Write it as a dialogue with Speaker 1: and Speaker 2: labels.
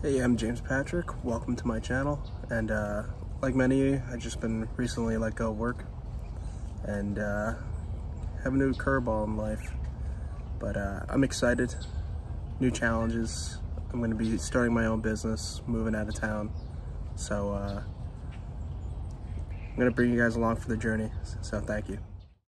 Speaker 1: Hey, I'm James Patrick. Welcome to my channel. And uh, like many I've just been recently let go of work and uh, have a new curveball in life. But uh, I'm excited. New challenges. I'm going to be starting my own business, moving out of town. So uh, I'm going to bring you guys along for the journey. So thank you.